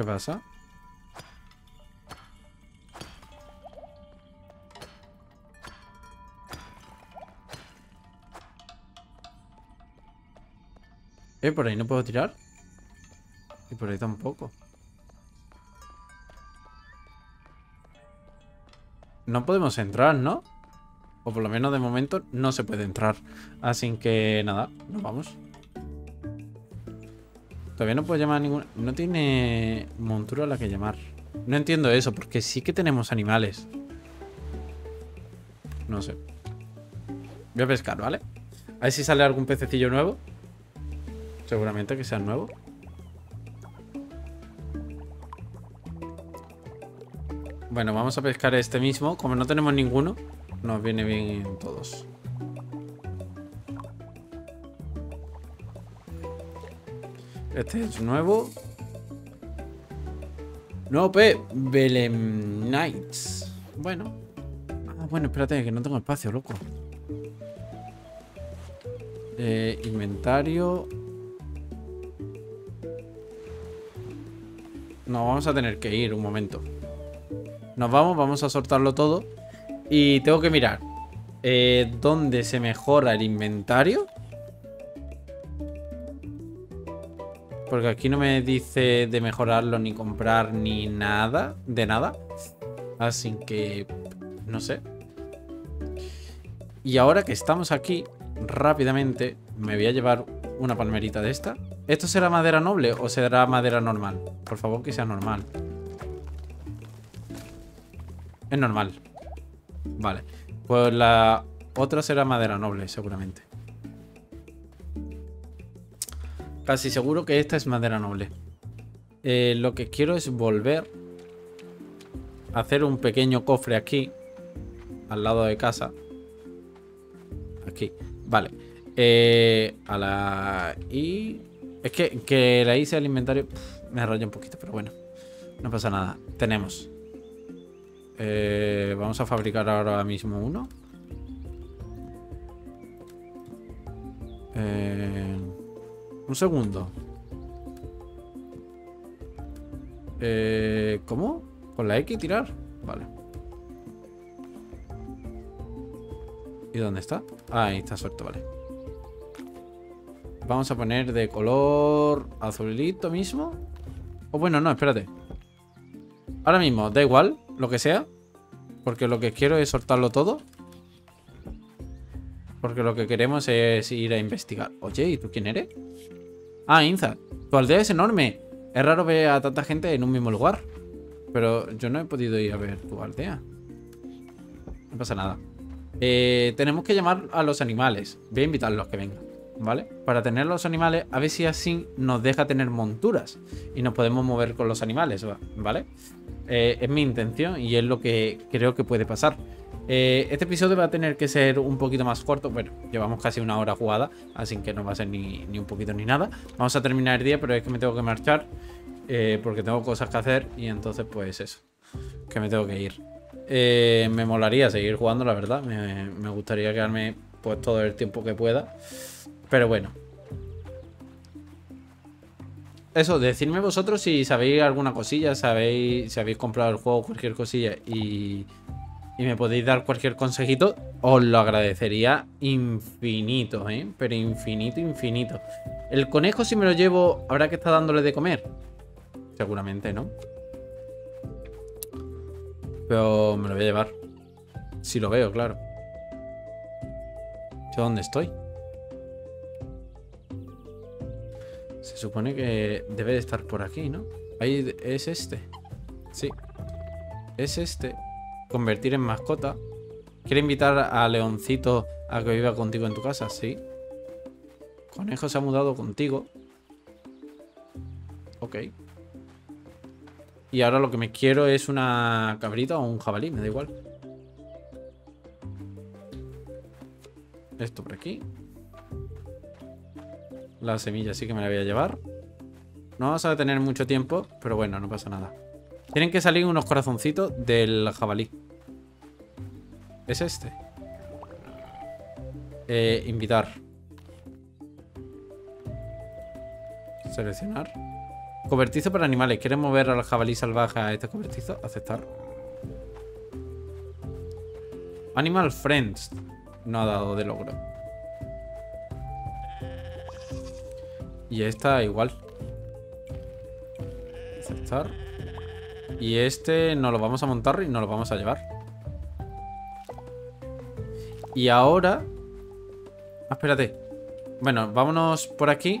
¿Qué pasa? Eh, por ahí no puedo tirar. Y por ahí tampoco. No podemos entrar, ¿no? O por lo menos de momento no se puede entrar. Así que nada, nos vamos. Todavía no puedo llamar ninguna... No tiene montura a la que llamar. No entiendo eso, porque sí que tenemos animales. No sé. Voy a pescar, ¿vale? A ver si sale algún pececillo nuevo. Seguramente que sea nuevo. Bueno, vamos a pescar este mismo. Como no tenemos ninguno, nos viene bien todos. Este es nuevo. Nuevo P. Belem Knights. Bueno. Ah, bueno, espérate, que no tengo espacio, loco. Eh, inventario. Nos vamos a tener que ir un momento. Nos vamos, vamos a soltarlo todo. Y tengo que mirar eh, dónde se mejora el inventario. Porque aquí no me dice de mejorarlo, ni comprar, ni nada. De nada. Así que... No sé. Y ahora que estamos aquí, rápidamente me voy a llevar una palmerita de esta. ¿Esto será madera noble o será madera normal? Por favor, que sea normal. Es normal. Vale. Pues la otra será madera noble, seguramente. Casi seguro que esta es madera noble. Eh, lo que quiero es volver a hacer un pequeño cofre aquí. Al lado de casa. Aquí. Vale. Eh, a la I. Es que, que la I sea el inventario. me raya un poquito, pero bueno. No pasa nada. Tenemos. Eh, vamos a fabricar ahora mismo uno. Eh, un segundo. Eh, ¿Cómo? ¿Con la X tirar? Vale. ¿Y dónde está? Ah, ahí está suelto, vale. Vamos a poner de color azulito mismo. O bueno, no, espérate. Ahora mismo, da igual, lo que sea. Porque lo que quiero es soltarlo todo. Porque lo que queremos es ir a investigar. Oye, ¿y tú quién eres? Ah, Inza. Tu aldea es enorme. Es raro ver a tanta gente en un mismo lugar. Pero yo no he podido ir a ver tu aldea. No pasa nada. Eh, tenemos que llamar a los animales. Voy a invitarlos que vengan, ¿vale? Para tener los animales, a ver si así nos deja tener monturas. Y nos podemos mover con los animales, ¿vale? Eh, es mi intención y es lo que creo que puede pasar. Eh, este episodio va a tener que ser un poquito más corto. Bueno, llevamos casi una hora jugada, así que no va a ser ni, un poquito ni nada. Vamos a terminar el día, pero es que me tengo que marchar eh, porque tengo cosas que hacer y entonces pues eso, que me tengo que ir. Eh, me molaría seguir jugando, la verdad. Me, me gustaría quedarme pues todo el tiempo que pueda. Pero bueno, eso, decidme vosotros si sabéis alguna cosilla, sabéis si habéis comprado el juego, cualquier cosilla y, y me podéis dar cualquier consejito, os lo agradecería infinito, ¿eh? Pero infinito, infinito. El conejo si me lo llevo, ¿habrá que estar dándole de comer? Seguramente, ¿no? Pero me lo voy a llevar. Si lo veo, claro. ¿Yo dónde estoy? Se supone que debe de estar por aquí, ¿no? Ahí es este. Sí. Es este convertir en mascota. ¿Quiere invitar a Leoncito a que viva contigo en tu casa? Sí. Conejo se ha mudado contigo. Ok. Y ahora lo que me quiero es una cabrita o un jabalí, me da igual. Esto por aquí. La semilla sí que me la voy a llevar. No vamos a tener mucho tiempo, pero bueno, no pasa nada. Tienen que salir unos corazoncitos del jabalí. ¿Es este? Eh, invitar. Seleccionar. Cobertizo para animales. ¿Quieres mover al jabalí salvaje a este cobertizo? Aceptar. Animal Friends. No ha dado de logro. Y esta igual. Aceptar. Y este no lo vamos a montar y no lo vamos a llevar. Y ahora... Ah, espérate. Bueno, vámonos por aquí.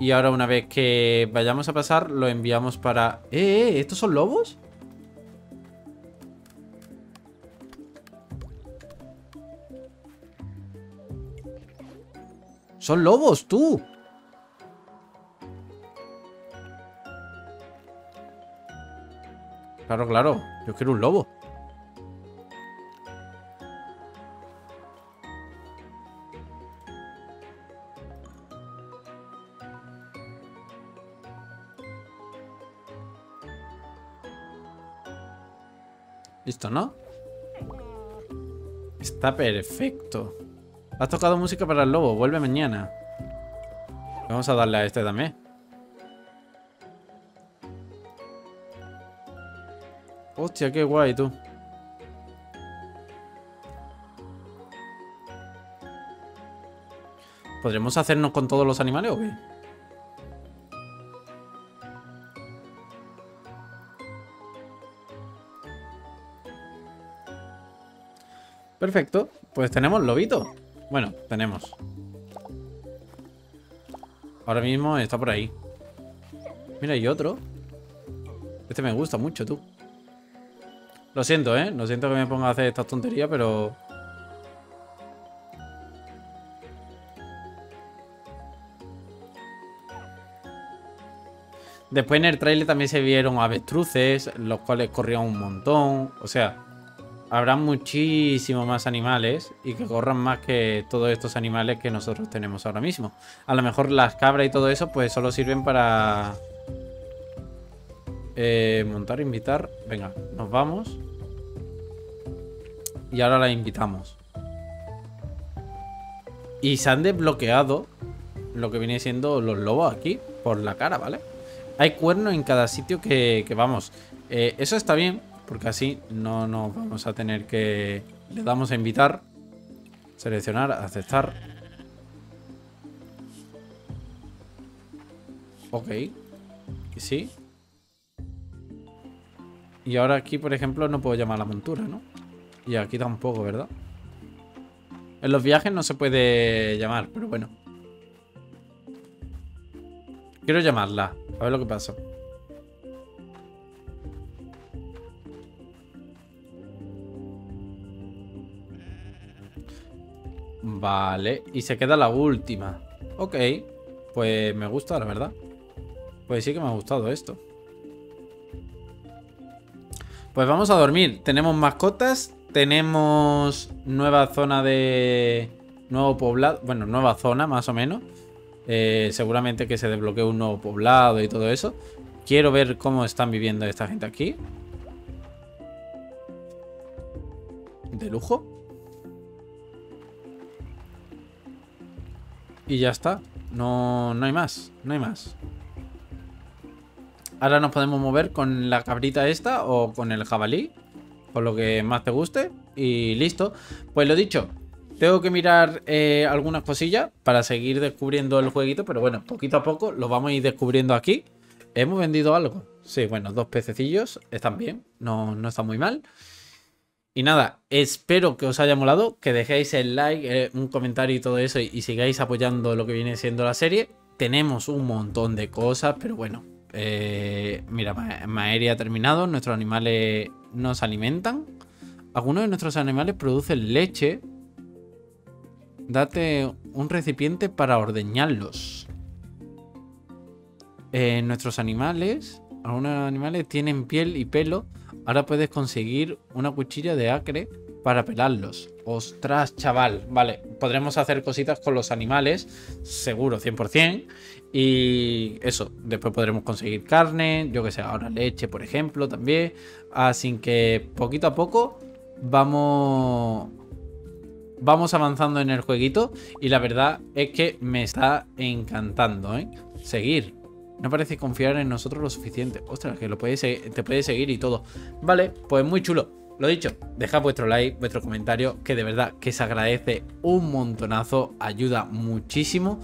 Y ahora una vez que vayamos a pasar, lo enviamos para... ¡Eh, eh! ¿Estos son lobos? ¡Son lobos, tú! Claro, claro. Yo quiero un lobo. Listo, ¿no? Está perfecto. Has tocado música para el lobo. Vuelve mañana. Vamos a darle a este también. Hostia, qué guay, tú. ¿Podremos hacernos con todos los animales o qué? Perfecto. Pues tenemos lobito. Bueno, tenemos. Ahora mismo está por ahí. Mira, hay otro. Este me gusta mucho, tú. Lo siento, ¿eh? Lo siento que me ponga a hacer estas tonterías, pero... Después en el trailer también se vieron avestruces, los cuales corrían un montón. O sea, habrá muchísimos más animales y que corran más que todos estos animales que nosotros tenemos ahora mismo. A lo mejor las cabras y todo eso pues solo sirven para... Eh, montar, invitar. Venga, nos vamos. Y ahora la invitamos. Y se han desbloqueado lo que viene siendo los lobos aquí por la cara, ¿vale? Hay cuernos en cada sitio que, vamos. Eh, eso está bien, porque así no nos vamos a tener que... Le damos a invitar, seleccionar, aceptar. Ok. Sí. Y ahora aquí, por ejemplo, no puedo llamar a la montura, ¿no? Y aquí tampoco, ¿verdad? En los viajes no se puede llamar, pero bueno. Quiero llamarla. A ver lo que pasa. Vale, y se queda la última. Ok, pues me gusta, la verdad. Pues sí que me ha gustado esto. Pues vamos a dormir. Tenemos mascotas, tenemos nueva zona de... Nuevo poblado, bueno, nueva zona más o menos. Eh, seguramente que se desbloquee un nuevo poblado y todo eso. Quiero ver cómo están viviendo esta gente aquí. De lujo. Y ya está. No, no hay más. No hay más. Ahora nos podemos mover con la cabrita esta o con el jabalí. Lo que más te guste. Y listo. Pues lo dicho. Tengo que mirar eh, algunas cosillas para seguir descubriendo el jueguito. Pero bueno, poquito a poco lo vamos a ir descubriendo aquí. ¿Hemos vendido algo? Sí, bueno, dos pececillos. Están bien. No, no está muy mal. Y nada, espero que os haya molado, que dejéis el like, eh, un comentario y todo eso y, sigáis apoyando lo que viene siendo la serie. Tenemos un montón de cosas, pero bueno, eh, mira, Maeria ha terminado, nuestros animales nos alimentan. Algunos de nuestros animales producen leche. Date un recipiente para ordeñarlos. Eh, nuestros animales, algunos animales tienen piel y pelo. Ahora puedes conseguir una cuchilla de acre para pelarlos. Ostras, chaval. Vale, podremos hacer cositas con los animales, seguro, 100%. Y eso, después podremos conseguir carne, yo que sé, ahora leche, por ejemplo, también. Así que poquito a poco vamos vamos avanzando en el jueguito y la verdad es que me está encantando, ¿eh? Seguir. No parece confiar en nosotros lo suficiente. Ostras, que lo puedes, te puede seguir y todo. Vale, pues muy chulo. Lo dicho, dejad vuestro like, vuestro comentario, que de verdad que se agradece un montonazo, ayuda muchísimo,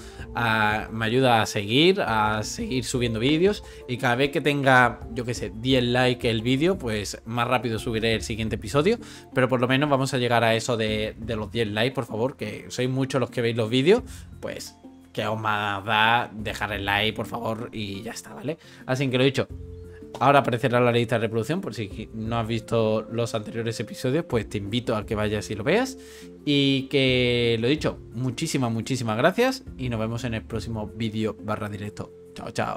me ayuda a seguir, a seguir subiendo vídeos y cada vez que tenga, yo que sé, 10 likes el vídeo, pues más rápido subiré el siguiente episodio, pero por lo menos vamos a llegar a eso de, de los 10 likes, por favor, que sois muchos los que veis los vídeos, pues que os más da dejar el like, por favor, y ya está, ¿vale? Así que lo dicho, Ahora aparecerá la lista de reproducción, por si no has visto los anteriores episodios, pues te invito a que vayas y lo veas. Y que, lo dicho, muchísimas, muchísimas gracias y nos vemos en el próximo vídeo barra directo. Chao, chao.